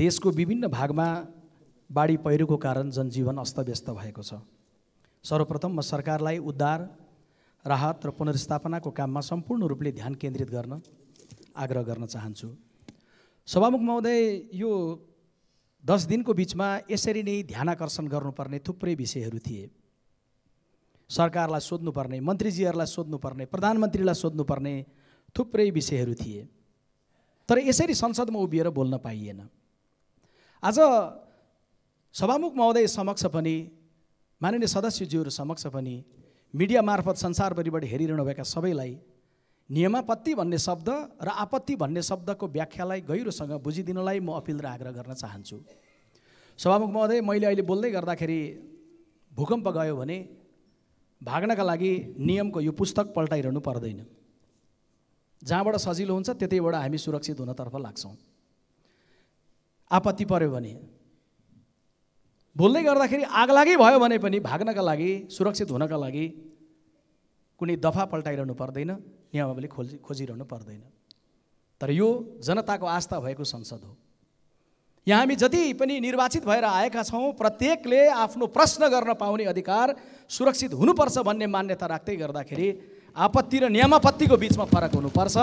देशको विभिन्न भागमा बाढी पहिरोको कारण जनजीवन अस्तव्यस्त भएको छ। सर्वप्रथम म सरकारलाई उद्धार राहत र पुनर्स्थापनाको काममा सम्पूर्ण रूपले ध्यान केन्द्रित गर्न आग्रह गर्न चाहन्छु। सभामुख महोदय यो दस दिनको बिचमा यसरी नै ध्यान आकर्षण गर्नुपर्ने थुप्रै विषयहरू थिए। सरकारलाई सोध्नुपर्ने मन्त्रीजीहरूलाई सोध्नुपर्ने प्रधानमन्त्रीलाई सोध्नुपर्ने थुप्रै विषयहरू थिए। तर यसरी संसदमा उभिएर बोल्न पाइएन। आज सभामुख महोदय समक्ष पनि माननीय सदस्यज्यूहरू समक्ष पनि मिडिया मार्फत संसारभरिबाट हेरिरहनुभएका सबैलाई नियमापत्ति भन्ने शब्द र आपत्ति भन्ने शब्दको व्याख्यालाई गहिरोसँग बुझिदिनलाई म अपिल र आग्रह गर्न चाहन्छु। सभामुख महोदय मैले अहिले बोल्दै गर्दाखेरि भूकम्प गयो भने भाग्नका लागि नियमको यो पुस्तक पल्टाइरहनु पर्दैन। जहाँबाट सजिलो हुन्छ त्यतैबाट हामी सुरक्षित हुनतर्फ लाग्छौँ। आपत्ति पऱ्यो भने। बोल्दै गर्दाखेरि आगलागी भयो भने पनि भाग्नका लागि सुरक्षित हुनका लागि कुनै दफा पल्टाइरहनु पर्दैन नियमावली खोजी खोजिरहनु पर्दैन। तर यो जनताको आस्था भएको संसद हो। यहाँ हामी जति पनि निर्वाचित भएर आएका छौँ प्रत्येकले आफ्नो प्रश्न गर्न पाउने अधिकार सुरक्षित हुनुपर्छ भन्ने मान्यता राख्दै गर्दाखेरि आपत्ति र नियमापत्तिको बिचमा फरक हुनुपर्छ।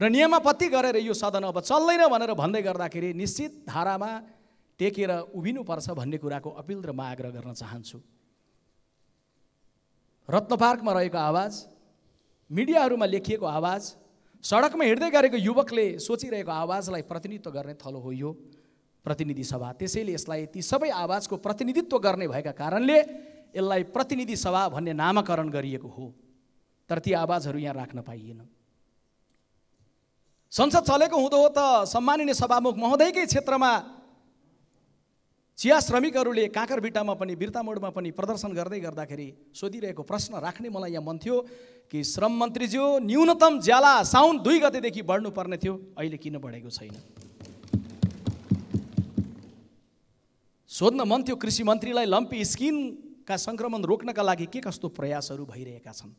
र नियमापत्ति गरेर यो सदन अब चल्दैन भनेर भन्दै गर्दाखेरि निश्चित धारामा टेकेर उभिनुपर्छ भन्ने कुराको अपिल र म आग्रह गर्न चाहन्छु। रत्न पार्कमा रहेको आवाज मिडियाहरूमा लेखिएको आवाज सडकमा हिँड्दै गरेको युवकले सोचिरहेको आवाजलाई प्रतिनिधित्व गर्ने थलो हो यो प्रतिनिधि सभा। त्यसैले यसलाई ती सबै आवाजको प्रतिनिधित्व गर्ने भएका कारणले यसलाई प्रतिनिधि सभा भन्ने नामाकरण गरिएको हो। तर ती आवाजहरू यहाँ राख्न पाइएन। संसद चलेको हुँदो हो त सम्माननीय सभामुख महोदयकै क्षेत्रमा चिया श्रमिकहरूले काँकरबिटामा पनि बिर्ता मोडमा पनि प्रदर्शन गर्दै गर्दाखेरि सोधिरहेको प्रश्न राख्ने मलाई यहाँ मन थियो कि श्रम मन्त्रीज्यू न्यूनतम ज्याला साउन दुई गतेदेखि बढ्नुपर्ने थियो अहिले किन बढेको छैन? सोध्न मन थियो कृषि मन्त्रीलाई लम्पी स्किनका सङ्क्रमण रोक्नका लागि के कस्तो प्रयासहरू भइरहेका छन्?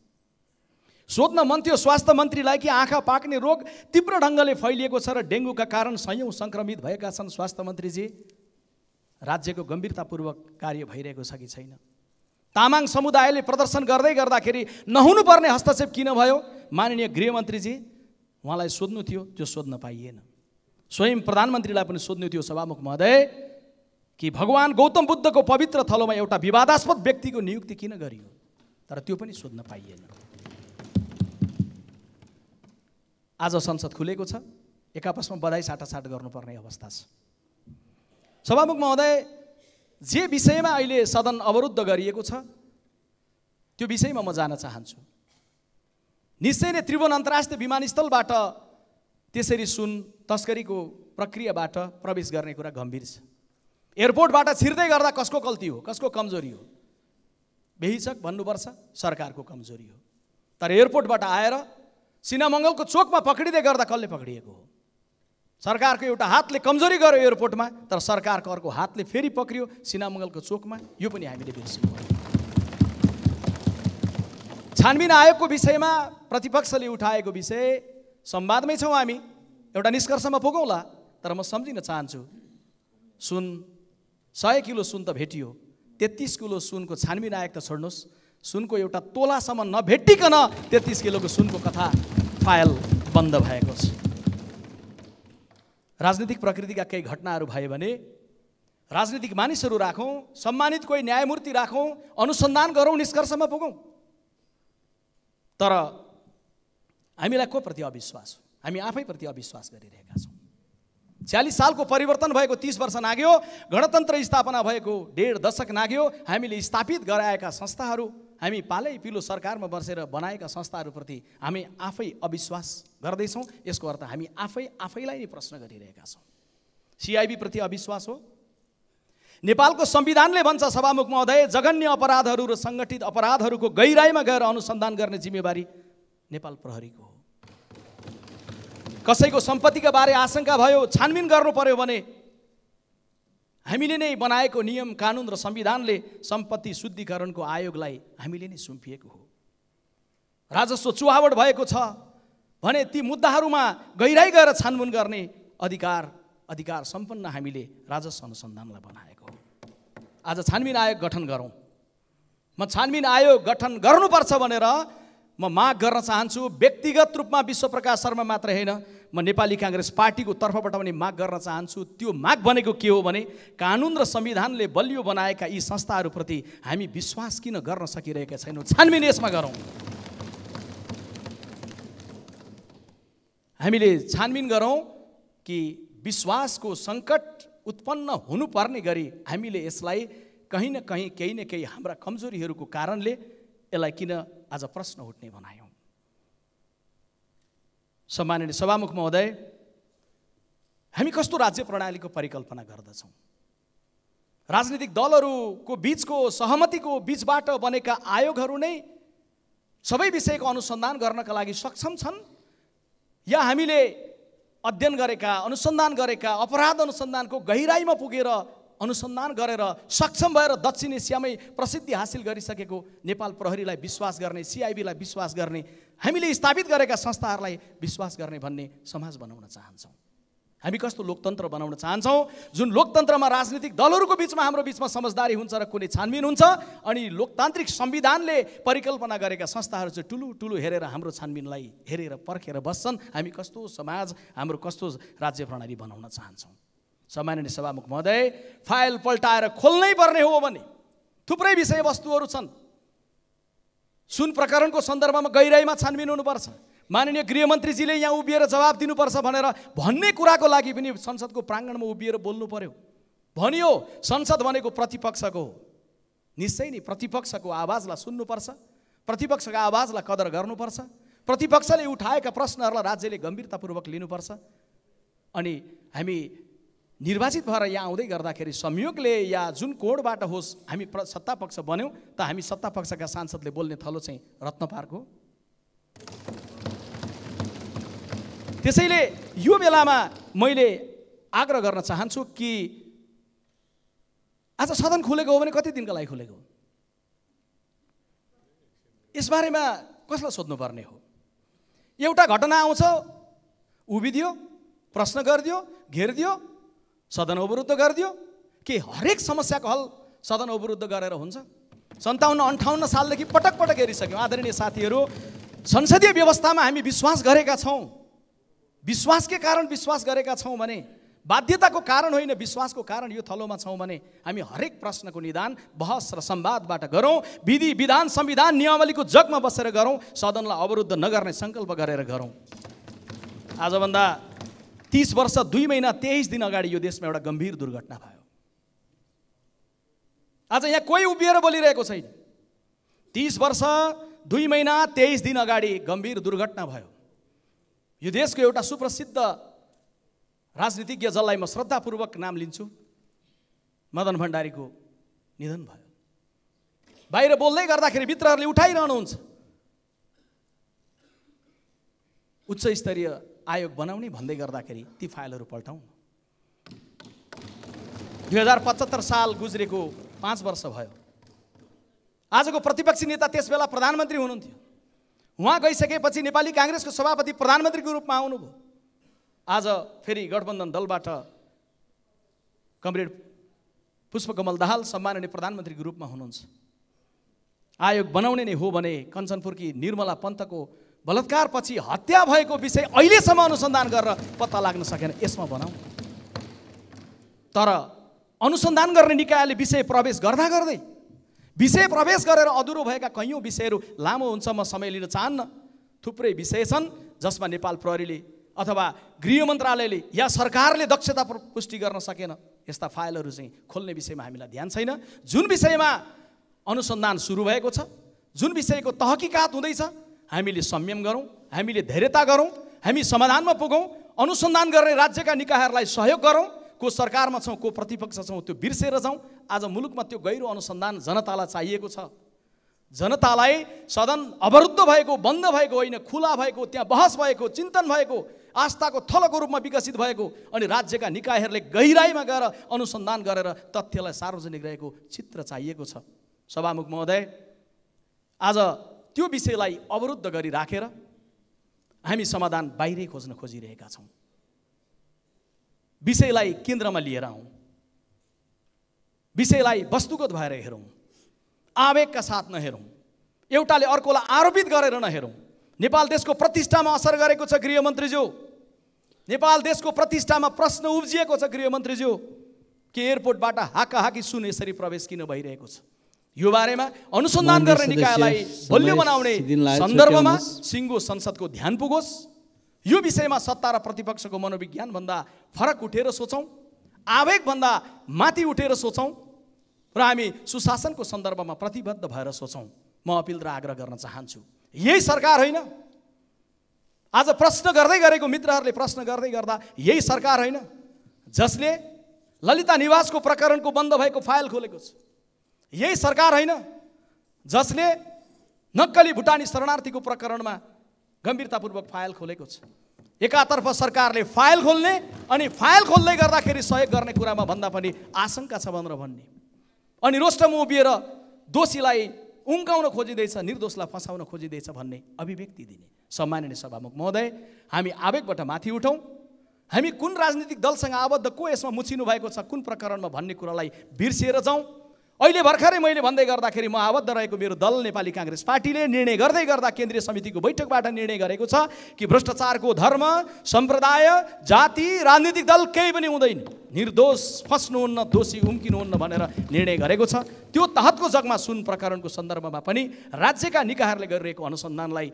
सोध्न मन थियो स्वास्थ्य मन्त्रीलाई कि आँखा पाक्ने रोग तीव्र ढङ्गले फैलिएको छ र डेङ्गुका कारण सयौँ सङ्क्रमित भएका छन्? स्वास्थ्य मन्त्रीजी राज्यको गम्भीरतापूर्वक कार्य भइरहेको छ कि छैन? तामाङ समुदायले प्रदर्शन गर्दै गर्दाखेरि नहुनुपर्ने हस्तक्षेप किन भयो? माननीय गृहमन्त्रीजी उहाँलाई सोध्नु थियो त्यो सोध्न पाइएन। स्वयं प्रधानमन्त्रीलाई पनि सोध्नु थियो सभामुख महोदय कि भगवान् गौतम बुद्धको पवित्र थलोमा एउटा विवादास्पद व्यक्तिको नियुक्ति किन गरियो? तर त्यो पनि सोध्न पाइएन। आज संसद खुलेको छ एक आपसमा बधाई साटासाट गर्नुपर्ने अवस्था छ। सभामुख महोदय जे विषयमा अहिले सदन अवरुद्ध गरिएको छ त्यो विषयमा म जान चाहन्छु। निश्चय नै त्रिभुवन अन्तर्राष्ट्रिय विमानस्थलबाट त्यसरी सुन तस्करीको प्रक्रियाबाट प्रवेश गर्ने कुरा गम्भीर छ। एयरपोर्टबाट छिर्दै गर्दा कसको गल्ती हो? कसको कमजोरी हो? बेहिचक भन्नुपर्छ सरकारको कमजोरी हो। तर एयरपोर्टबाट आएर सिनामङ्गलको चोकमा पक्रिँदै गर्दा कसले पक्रिएको हो? सरकारको एउटा हातले कमजोरी गर्यो एयरपोर्टमा तर सरकारको अर्को हातले फेरि पक्रियो सिनामङ्गलको चोकमा। यो पनि हामीले बिर्सिनु छानबिन आयोगको विषयमा प्रतिपक्षले उठाएको विषय संवादमै छौँ हामी। एउटा निष्कर्षमा पुगौँला तर म सम्झिन चाहन्छु। सुन सय किलो सुन त भेटियो तेत्तिस किलो सुनको छानबिन आयोग त छोड्नुहोस्। सुनको एउटा तोलासम्म नभेटिकन तेत्तिस किलोको सुनको कथा फाइल बन्द भएको छ। राजनीतिक प्रकृतिका केही घटनाहरू भयो भने राजनीतिक मानिसहरू राखौँ सम्मानित कोही न्यायमूर्ति राखौँ अनुसन्धान गरौँ निष्कर्षमा पुगौँ। तर हामीलाई को प्रति अविश्वास हामी आफैप्रति अविश्वास गरिरहेका छौँ। छ्यालिस सालको परिवर्तन भएको तिस वर्ष नाग्यो गणतन्त्र स्थापना भएको डेढ दशक नाग्यो हामीले स्थापित गराएका संस्थाहरू हामी पालै पिलो सरकारमा बसेर बनाएका संस्थाहरूप्रति हामी आफै अविश्वास गर्दैछौँ। यसको अर्थ हामी आफै आफैलाई नै प्रश्न गरिरहेका छौँ। सिआइबीप्रति अविश्वास हो। नेपालको संविधानले भन्छ सभामुख महोदय जघन्य अपराधहरू र सङ्गठित अपराधहरूको गहिराइमा गएर अनुसन्धान गर्ने जिम्मेवारी नेपाल प्रहरीको हो। कसैको सम्पत्तिका बारे आशंका भयो छानबिन गर्नु पर्यो भने हामीले नै बनाएको नियम कानुन र संविधानले सम्पत्ति शुद्धिकरणको आयोगलाई हामीले नै सुम्पिएको हो। राजस्व चुहावट भएको छ भने ती मुद्दाहरूमा गहिराई गएर छानबिन गर्ने अधिकार अधिकार सम्पन्न हामीले राजस्व अनुसन्धानलाई बनाएको हो। आज छानबिन आयोग गठन गरौँ। म छानबिन आयोग गठन गर्नुपर्छ भनेर म माग गर्न चाहन्छु व्यक्तिगत रूपमा विश्वप्रकाश शर्मा मात्र होइन म नेपाली काङ्ग्रेस पार्टीको तर्फबाट पनि माग गर्न चाहन्छु। त्यो माग बनेको के हो भने कानुन र संविधानले बलियो बनाएका यी संस्थाहरूप्रति हामी विश्वास किन गर्न सकिरहेका छैनौँ? छानबिन यसमा गरौँ। हामीले छानबिन गरौँ कि विश्वासको सङ्कट उत्पन्न हुनुपर्ने गरी हामीले यसलाई कहीँ न कहीँ केही न केही हाम्रा कमजोरीहरूको कारणले यसलाई किन आज प्रश्न उठ्ने बनायौँ सम्माननीय सभामुख महोदय हामी कस्तो राज्य प्रणालीको परिकल्पना गर्दछौँ? राजनीतिक दलहरूको बिचको सहमतिको बिचबाट बनेका आयोगहरू नै सबै विषयको अनुसन्धान गर्नका लागि सक्षम छन्? या हामीले अध्ययन गरेका अनुसन्धान गरेका अपराध अनुसन्धानको गहिराइमा पुगेर अनुसन्धान गरेर सक्षम भएर दक्षिण एसियामै प्रसिद्धि हासिल गरिसकेको नेपाल प्रहरीलाई विश्वास गर्ने सिआइबीलाई विश्वास गर्ने हामीले स्थापित गरेका संस्थाहरूलाई विश्वास गर्ने भन्ने समाज बनाउन चाहन्छौँ। हामी कस्तो लोकतन्त्र बनाउन चाहन्छौँ? जुन लोकतन्त्रमा राजनीतिक दलहरूको बिचमा हाम्रो बिचमा समझदारी हुन्छ र कुनै छानबिन हुन्छ अनि लोकतान्त्रिक संविधानले परिकल्पना गरेका संस्थाहरू चाहिँ ठुलो ठुलो हेरेर हाम्रो छानबिनलाई हेरेर पर्खेर बस्छन्। हामी कस्तो समाज हाम्रो कस्तो राज्य प्रणाली बनाउन चाहन्छौँ? सामान्य सभामुख महोदय फाइल पल्टाएर खोल्नै पर्ने हो भने थुप्रै विषयवस्तुहरू छन्। सुन प्रकरणको सन्दर्भमा गहिराइमा छानबिन हुनुपर्छ। माननीय गृहमन्त्रीजीले यहाँ उभिएर जवाब दिनुपर्छ भनेर भन्ने कुराको लागि पनि संसदको प्राङ्गणमा उभिएर बोल्नु पर्यो। भनियो संसद भनेको प्रतिपक्षको हो। निश्चय नै प्रतिपक्षको आवाजलाई सुन्नुपर्छ प्रतिपक्षको आवाजलाई कदर गर्नुपर्छ प्रतिपक्षले उठाएका प्रश्नहरूलाई राज्यले गम्भीरतापूर्वक लिनुपर्छ। अनि हामी निर्वाचित भएर यहाँ आउँदै गर्दाखेरि संयोगले या जुन कोडबाट होस् हामी प्र सत्तापक्ष बन्यौँ त हामी सत्तापक्षका सांसदले बोल्ने थलो चाहिँ रत्न पार्क हो। त्यसैले यो बेलामा मैले आग्रह गर्न चाहन्छु कि आज सदन खुलेको हो भने कति दिनको लागि खुलेको हो? यसबारेमा कसलाई सोध्नुपर्ने हो? एउटा घटना आउँछ उभिदियो प्रश्न गरिदियो घेरिदियो सदन अवरुद्ध गरिदियो। के हरेक समस्याको हल सदन अवरुद्ध गरेर हुन्छ? सन्ताउन्न अन्ठाउन्न सालदेखि पटक पटक हेरिसक्यौँ। आदरणीय साथीहरू संसदीय व्यवस्थामा हामी विश्वास गरेका छौँ। विश्वासकै कारण विश्वास गरेका छौँ भने बाध्यताको कारण होइन विश्वासको कारण यो थलोमा छौँ भने हामी हरेक प्रश्नको निदान बहस र संवादबाट गरौँ। विधि विधान संविधान नियमावलीको जगमा बसेर गरौँ। सदनलाई अवरुद्ध नगर्ने सङ्कल्प गरेर गरौँ। आजभन्दा तिस वर्ष दुई महिना तेइस दिन अगाडि यो देशमा एउटा गम्भीर दुर्घटना भयो। आज यहाँ कोही उभिएर बोलिरहेको छैन। तिस वर्ष दुई महिना तेइस दिन अगाडि गम्भीर दुर्घटना भयो। यो देशको एउटा सुप्रसिद्ध राजनीतिज्ञ जसलाई म श्रद्धापूर्वक नाम लिन्छु मदन भण्डारीको निधन भयो। बाहिर बोल्दै गर्दाखेरि मित्रहरूले उठाइरहनुहुन्छ। उच्च स्तरीय आयोग बनाउने भन्दै गर्दाखेरि ती फाइलहरू पल्टाउँ दुई हजार पचहत्तर साल गुज्रेको पाँच वर्ष भयो। आजको प्रतिपक्षी नेता त्यस बेला प्रधानमन्त्री हुनुहुन्थ्यो। उहाँ गइसकेपछि नेपाली काङ्ग्रेसको सभापति प्रधानमन्त्रीको रूपमा आउनुभयो। आज फेरि गठबन्धन दलबाट कमरेड पुष्पकमल दाहाल सम्माननीय प्रधानमन्त्रीको रूपमा हुनुहुन्छ। आयोग बनाउने नै हो भने कञ्चनपुरकी निर्मला पन्तको बलात्कारपछि हत्या भएको विषय अहिलेसम्म अनुसन्धान गरेर पत्ता लाग्न सकेन। यसमा बनाऊ तर अनुसन्धान गर्ने निकायले विषय प्रवेश गर्दा गर्दै विषय प्रवेश गरेर अधुरो भएका कैयौँ विषयहरू लामो हुन्छ म समय लिन चाहन्न। थुप्रै विषय छन् जसमा नेपाल प्रहरीले अथवा गृह मन्त्रालयले या सरकारले दक्षता पुष्टि गर्न सकेन। यस्ता फाइलहरू चाहिँ खोल्ने विषयमा हामीलाई ध्यान छैन। जुन विषयमा अनुसन्धान सुरु भएको छ जुन विषयको तहकिकात हुँदैछ हामीले संयम गरौँ हामीले धैर्यता गरौँ हामी समाधानमा पुगौँ अनुसन्धान गर्ने राज्यका निकायहरूलाई सहयोग गरौँ को सरकारमा छौँ को प्रतिपक्ष छौँ त्यो बिर्सेर जाउँ। आज मुलुकमा त्यो गहिरो अनुसन्धान जनतालाई चाहिएको छ। जनतालाई सदन अवरुद्ध भएको बन्द भएको होइन खुला भएको त्यहाँ बहस भएको चिन्तन भएको आस्थाको थलोको रूपमा विकसित भएको अनि राज्यका निकायहरूले गहिराइमा गएर अनुसन्धान गरेर तथ्यलाई सार्वजनिक रहेको चित्र चाहिएको छ। सभामुख महोदय आज त्यो विषयलाई अवरुद्ध गरी राखेर हामी समाधान बाहिरै खोज्न खोजिरहेका छौँ। विषयलाई केन्द्रमा लिएर आउँ। विषयलाई वस्तुगत भएर हेरौँ। आवेगका साथ नहेरौँ। एउटाले अर्कोलाई आरोपित गरेर नहेरौँ। नेपाल देशको प्रतिष्ठामा असर गरेको छ गृहमन्त्रीज्यू नेपाल देशको प्रतिष्ठामा प्रश्न उब्जिएको छ गृहमन्त्रीज्यू कि एयरपोर्टबाट हाकाहाकी सुन यसरी प्रवेश किन भइरहेको छ? यो बारेमा अनुसन्धान गर्ने निकायलाई बलियो बनाउने सन्दर्भमा सिङ्गो संसदको ध्यान पुगोस्। यो विषयमा सत्ता र प्रतिपक्षको मनोविज्ञानभन्दा फरक उठेर सोचौँ आवेगभन्दा माथि उठेर सोचौँ र हामी सुशासनको सन्दर्भमा प्रतिबद्ध भएर सोचौँ। म अपिल र आग्रह गर्न चाहन्छु। यही सरकार होइन। आज प्रश्न गर्दै गरेको मित्रहरूले प्रश्न गर्दै गर्दा यही सरकार होइन जसले ललिता निवासको प्रकरणको बन्द भएको फाइल खोलेको छ। यही सरकार होइन जसले नक्कली भुटानी शरणार्थीको प्रकरणमा गम्भीरतापूर्वक फाइल खोलेको छ। एकातर्फ सरकारले फाइल खोल्ने अनि फाइल खोल्दै गर्दाखेरि सहयोग गर्ने कुरामा भन्दा पनि आशंका छ भनेर भन्ने। अनि रोस्टम उभिएर दोषीलाई उम्काउन खोजिँदैछ निर्दोषलाई फसाउन खोजिँदैछ भन्ने अभिव्यक्ति दिने सम्माननीय सभामुख महोदय हामी आवेगबाट माथि उठौँ। हामी कुन राजनीतिक दलसँग आबद्ध को यसमा मुछिनु भएको छ कुन प्रकरणमा भन्ने कुरालाई बिर्सिएर जाउँ। अहिले भर्खरै मैले भन्दै गर्दाखेरि म आबद्ध रहेको मेरो दल नेपाली काङ्ग्रेस पार्टीले निर्णय गर्दै गर्दा केन्द्रीय समितिको बैठकबाट निर्णय गरेको छ कि भ्रष्टाचारको धर्म सम्प्रदाय जाति राजनीतिक दल केही पनि हुँदैन। निर्दोष फस्नुहुन्न दोषी उम्किनुहुन्न भनेर निर्णय गरेको छ। त्यो तहतको जगमा सुन प्रकरणको सन्दर्भमा पनि राज्यका निकायहरूले गरिरहेको अनुसन्धानलाई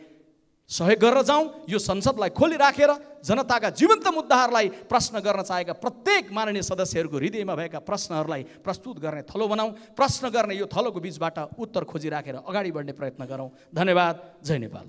सहयोग गरेर जाउँ यो संसदलाई खोलिराखेर जनताका जीवन्त मुद्दाहरूलाई प्रश्न गर्न चाहेका प्रत्येक माननीय सदस्यहरूको हृदयमा भएका प्रश्नहरूलाई प्रस्तुत गर्ने थलो बनाऊ प्रश्न गर्ने यो थलोको बिचबाट उत्तर खोजिराखेर अगाडि बढ्ने प्रयत्न गरौँ। धन्यवाद। जय नेपाल.